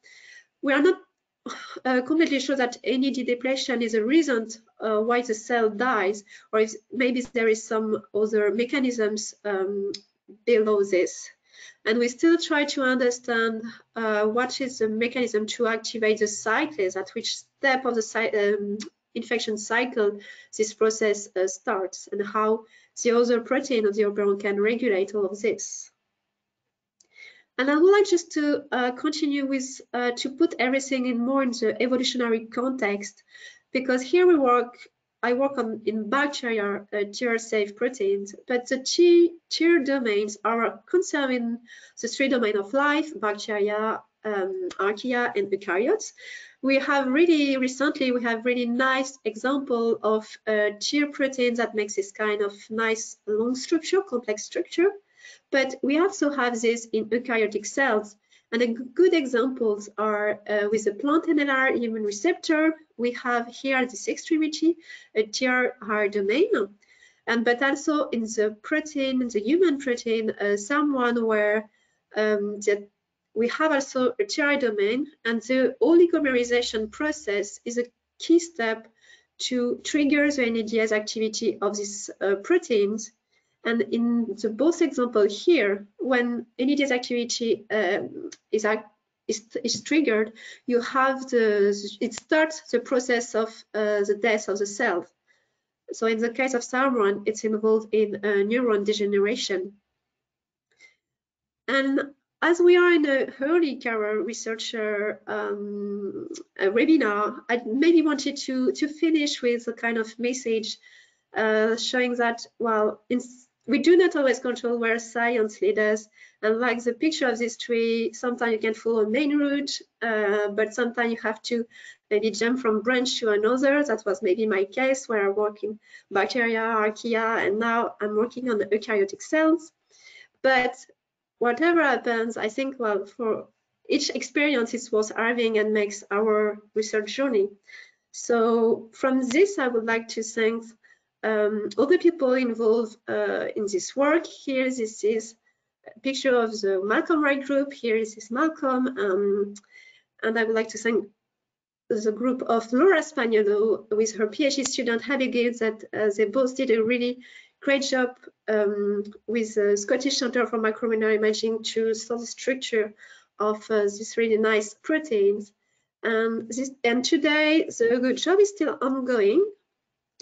we are not [sighs] uh, completely sure that NAD depletion is a reason uh, why the cell dies, or if maybe there is some other mechanisms um, below this. And we still try to understand uh, what is the mechanism to activate the cyclase, at which step of the um, infection cycle this process uh, starts and how the other protein of the operon can regulate all of this. And I would like just to uh, continue with uh, to put everything in more in the evolutionary context, because here we work, I work on in bacteria uh, TR safe proteins, but the TR domains are conserving the three domain of life, bacteria, um, archaea, and eukaryotes we have really recently we have really nice example of uh, TR proteins that makes this kind of nice long structure, complex structure. But we also have this in eukaryotic cells. And the good examples are uh, with the plant NLR human receptor. We have here this extremity, a TR domain. And but also in the protein, in the human protein, uh, someone where um, the we have also a TRI domain, and the oligomerization process is a key step to trigger the NADH activity of these uh, proteins. And in the both example here, when NADH activity um, is, is, is, triggered, you have the, it starts the process of uh, the death of the cell. So in the case of Salmon, it's involved in uh, neuron degeneration. And as we are in a early career researcher um, webinar, I maybe wanted to, to finish with a kind of message uh, showing that, well, in, we do not always control where science leads us. And like the picture of this tree, sometimes you can follow a main route, uh, but sometimes you have to maybe jump from branch to another. That was maybe my case where I work in bacteria, archaea, and now I'm working on eukaryotic cells. But whatever happens, I think, well, for each experience is worth having and makes our research journey. So from this, I would like to thank um, all the people involved uh, in this work. Here, this is a picture of the Malcolm Wright group. Here is this Malcolm. Um, and I would like to thank the group of Laura Spaniolo with her PhD student Abigail that uh, they both did a really great job um, with the Scottish Centre for Micromineral Imaging to study the structure of uh, these really nice proteins. And, this, and today the good job is still ongoing.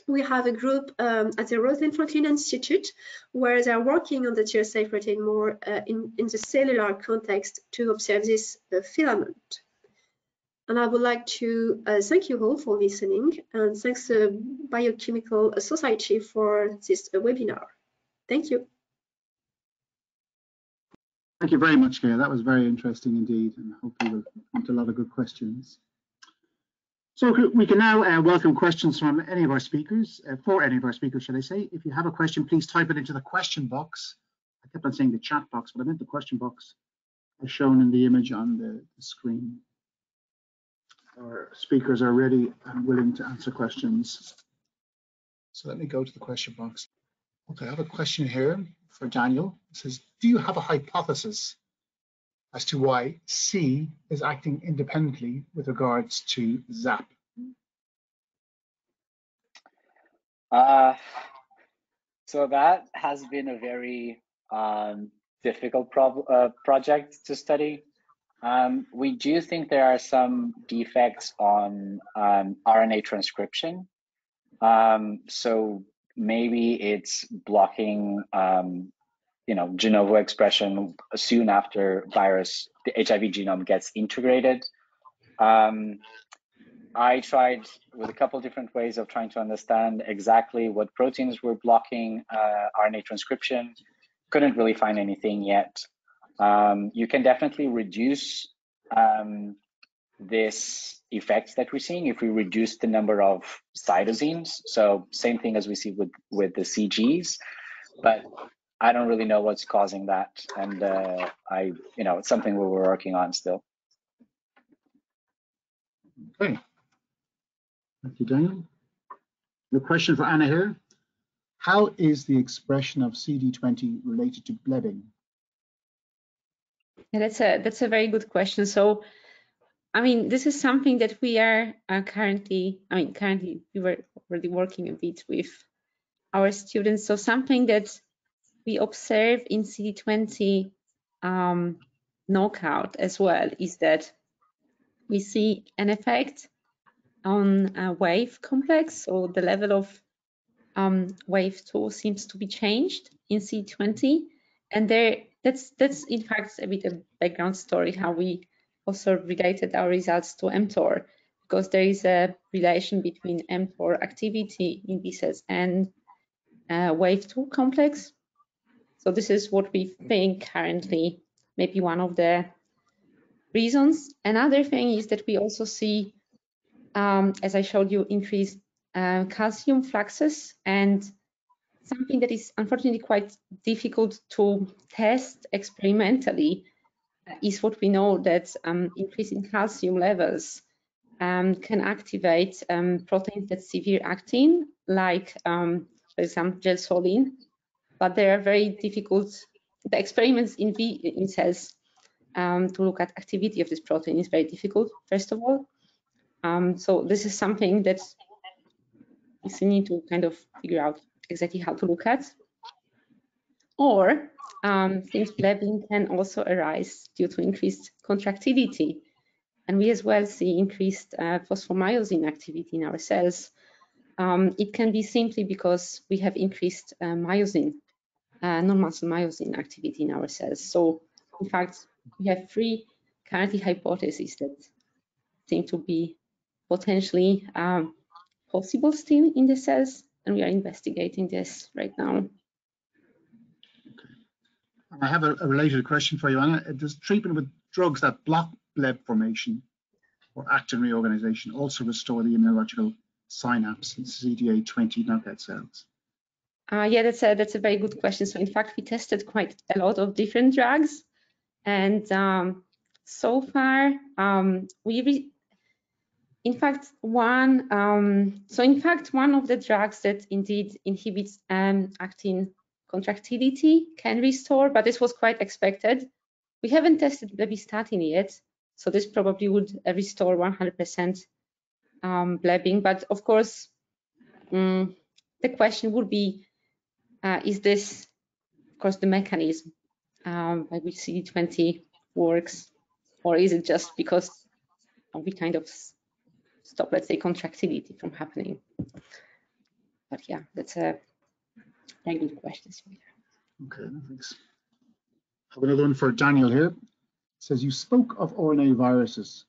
We have a group um, at the Rosalind Franklin Institute where they're working on the TSA protein more uh, in, in the cellular context to observe this uh, filament. And I would like to uh, thank you all for listening and thanks the Biochemical Society for this uh, webinar. Thank you. Thank you very much, Gail. That was very interesting indeed, and hopefully we'll come to a lot of good questions. So we can now uh, welcome questions from any of our speakers, uh, for any of our speakers, should I say. If you have a question, please type it into the question box. I kept on saying the chat box, but I meant the question box as shown in the image on the, the screen our speakers are ready and willing to answer questions. So let me go to the question box. Okay, I have a question here for Daniel. It says, do you have a hypothesis as to why C is acting independently with regards to ZAP? Uh, so that has been a very um, difficult uh, project to study. Um, we do think there are some defects on um, RNA transcription. Um, so maybe it's blocking, um, you know, de novo expression soon after virus, the HIV genome gets integrated. Um, I tried with a couple different ways of trying to understand exactly what proteins were blocking uh, RNA transcription. Couldn't really find anything yet. Um, you can definitely reduce um, this effect that we're seeing if we reduce the number of cytosines. So same thing as we see with, with the CGs, but I don't really know what's causing that. And uh, I, you know, it's something we're working on still. Okay. Thank you, Daniel. The question for Anna here. How is the expression of CD20 related to blebbing? Yeah, that's a that's a very good question. So, I mean, this is something that we are uh, currently. I mean, currently we were already working a bit with our students. So something that we observe in CD20 um, knockout as well is that we see an effect on a wave complex, so the level of um, wave 2 seems to be changed in C20, and there that's that's in fact a bit of background story how we also related our results to mTOR because there is a relation between mTOR activity in cells and uh, wave 2 complex. So this is what we think currently maybe one of the reasons. Another thing is that we also see, um, as I showed you, increased uh, calcium fluxes and something that is unfortunately quite difficult to test experimentally uh, is what we know that um, increasing calcium levels um, can activate um, proteins that severe actin, like um, for example gelsolin, but they are very difficult. The experiments in, v, in cells um, to look at activity of this protein is very difficult, first of all. Um, so this is something that we need to kind of figure out exactly how to look at. Or um, things blebbing can also arise due to increased contractility. And we as well see increased uh, phosphomyosin activity in our cells. Um, it can be simply because we have increased uh, myosin, uh, non-muscle myosin activity in our cells. So in fact, we have three currently hypotheses that seem to be potentially um, possible still in the cells and we are investigating this right now. I have a, a, related question for you, Anna. Does treatment with drugs that block bleb formation or actin reorganization also restore the immunological synapse in CD820 knockout cells? Uh, yeah, that's a, that's a very good question. So in fact, we tested quite a lot of different drugs. And um, so far, um, we in fact, one, um, so in fact, one of the drugs that indeed inhibits um, actin contractility can restore, but this was quite expected. We haven't tested blebistatin yet, so this probably would uh, restore 100% um, blebbing. But of course, um, the question would be, uh, is this, of course, the mechanism um, by which CD20 works, or is it just because we kind of stop, let's say, contractility from happening. But yeah, that's a very good question. Okay, thanks. I have another one for Daniel here. It says you spoke of RNA viruses.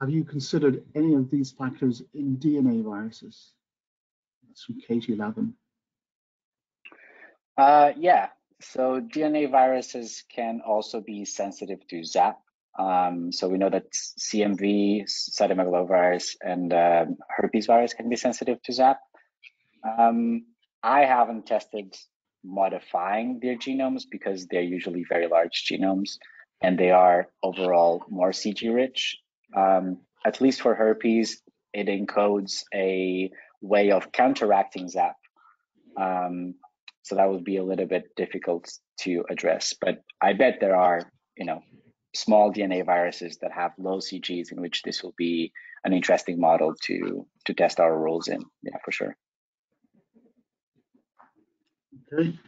Have you considered any of these factors in DNA viruses? That's from Katie Lavin. Uh, yeah, so DNA viruses can also be sensitive to ZAP, um, so we know that CMV, cytomegalovirus, and um, herpes virus can be sensitive to ZAP. Um, I haven't tested modifying their genomes because they're usually very large genomes and they are overall more CG rich. Um, at least for herpes, it encodes a way of counteracting ZAP. Um, so that would be a little bit difficult to address, but I bet there are, you know, small DNA viruses that have low CGs in which this will be an interesting model to to test our rules in. Yeah, for sure. Okay.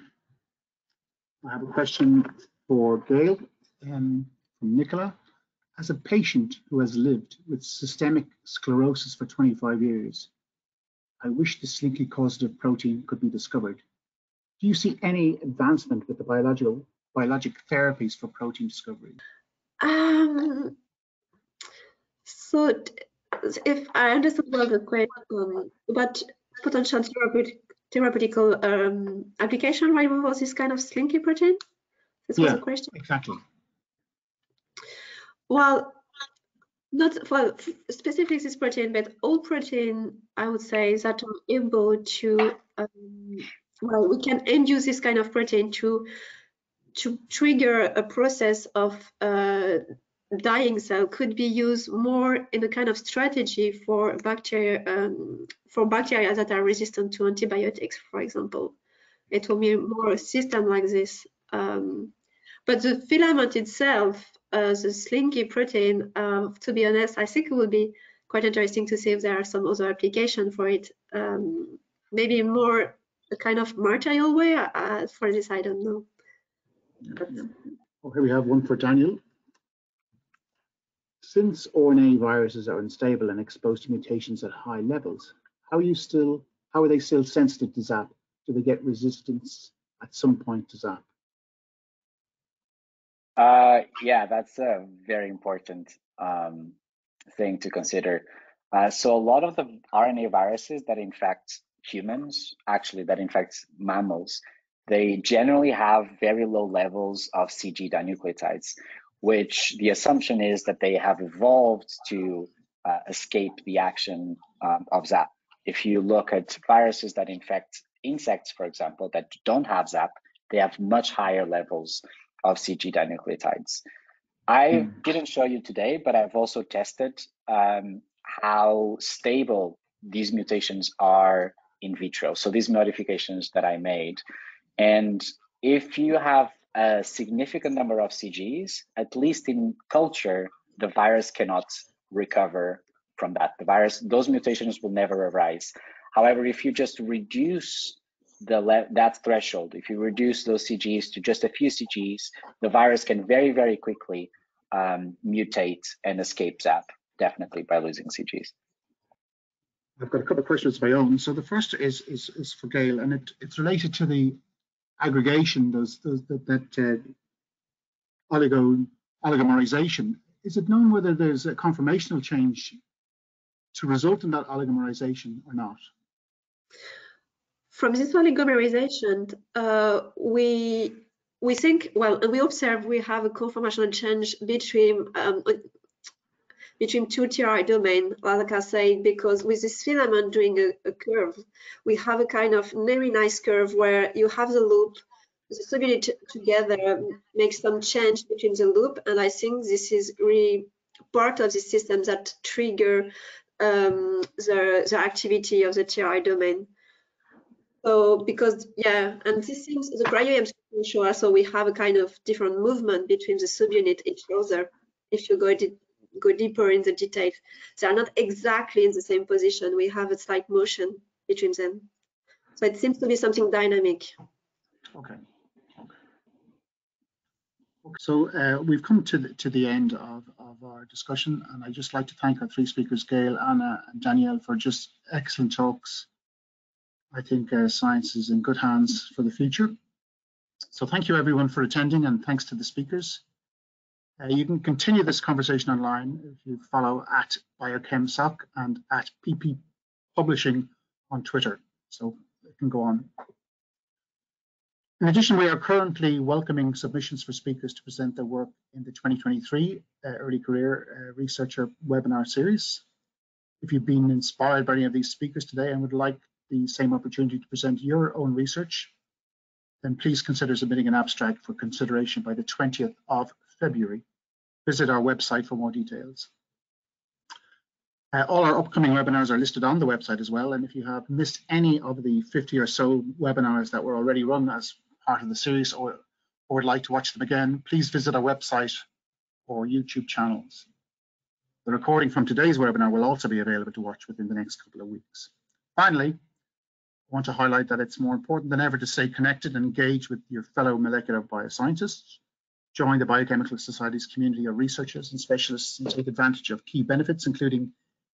I have a question for Gail um, from Nicola. As a patient who has lived with systemic sclerosis for 25 years, I wish the slinky causative protein could be discovered. Do you see any advancement with the biological biologic therapies for protein discovery? Um, so if I understand well the question about potential therapeutic therapeutical um, application, why was this kind of slinky protein? This yeah, was a question. Exactly. Well, not for specific this protein, but all protein, I would say, that are able to, um, well, we can induce this kind of protein to to trigger a process of uh, dying cell could be used more in a kind of strategy for bacteria um, for bacteria that are resistant to antibiotics, for example. It will be more a system like this. Um, but the filament itself, uh, the slinky protein, uh, to be honest, I think it will be quite interesting to see if there are some other application for it. Um, maybe more a kind of martial way. Uh, for this, I don't know. Okay, we have one for Daniel. Since RNA viruses are unstable and exposed to mutations at high levels, how are you still how are they still sensitive to ZAP? Do they get resistance at some point to ZAP? Uh, yeah, that's a very important um, thing to consider. Uh, so a lot of the RNA viruses that infect humans, actually that infect mammals, they generally have very low levels of CG dinucleotides, which the assumption is that they have evolved to uh, escape the action um, of ZAP. If you look at viruses that infect insects, for example, that don't have ZAP, they have much higher levels of CG dinucleotides. I mm. didn't show you today, but I've also tested um, how stable these mutations are in vitro. So these modifications that I made. And if you have a significant number of CGs, at least in culture, the virus cannot recover from that. The virus, those mutations will never arise. However, if you just reduce the that threshold, if you reduce those CGs to just a few CGs, the virus can very, very quickly um, mutate and escape ZAP, definitely by losing CGs. I've got a couple of questions of my own. So the first is is, is for Gail, and it, it's related to the aggregation, those that, that uh, oligo oligomerization. Is it known whether there's a conformational change to result in that oligomerization or not? From this oligomerization, uh, we we think well, and we observe we have a conformational change between um, between two TRI domain, like I said, because with this filament doing a, a, curve, we have a kind of very nice curve where you have the loop, the subunit together makes some change between the loop, and I think this is really part of the system that trigger um, the, the activity of the TRI domain. So because yeah, and this seems the cryo show also we have a kind of different movement between the subunit each other. If you go go deeper in the details, they are not exactly in the same position. We have a slight motion between them. So it seems to be something dynamic. Okay. So uh, we've come to the, to the end of, of our discussion, and I'd just like to thank our three speakers, Gail, Anna, and Danielle, for just excellent talks. I think uh, science is in good hands for the future. So thank you everyone for attending and thanks to the speakers. Uh, you can continue this conversation online if you follow at BioChemSoc and at PP Publishing on Twitter. So it can go on. In addition, we are currently welcoming submissions for speakers to present their work in the 2023 uh, Early Career uh, Researcher webinar series. If you've been inspired by any of these speakers today and would like the same opportunity to present your own research, then please consider submitting an abstract for consideration by the 20th of February. Visit our website for more details. Uh, all our upcoming webinars are listed on the website as well, and if you have missed any of the 50 or so webinars that were already run as part of the series or, or would like to watch them again, please visit our website or YouTube channels. The recording from today's webinar will also be available to watch within the next couple of weeks. Finally, I want to highlight that it's more important than ever to stay connected and engage with your fellow molecular bioscientists. Join the Biochemical Society's community of researchers and specialists and take advantage of key benefits, including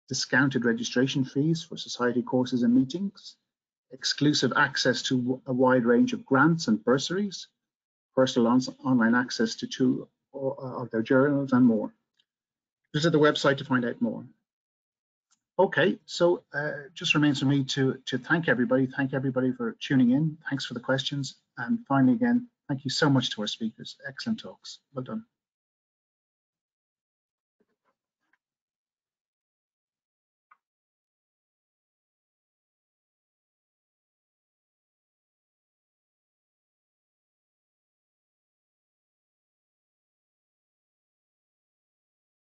discounted registration fees for society courses and meetings, exclusive access to a wide range of grants and bursaries, personal on online access to two of their journals and more. Visit the website to find out more. Okay, so uh, just remains for me to, to thank everybody. Thank everybody for tuning in. Thanks for the questions. And finally, again, thank you so much to our speakers. Excellent talks. Well done.